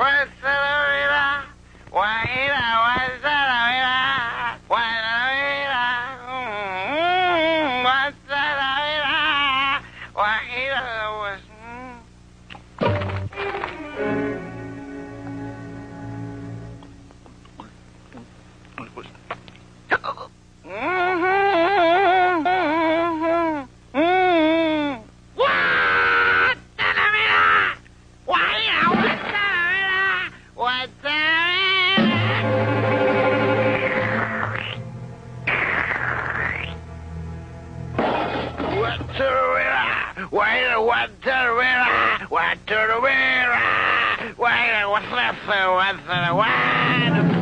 Why, fellow? One, two, the Wait, one, two, the One, The wheeler. The what's this? What's this? One, two,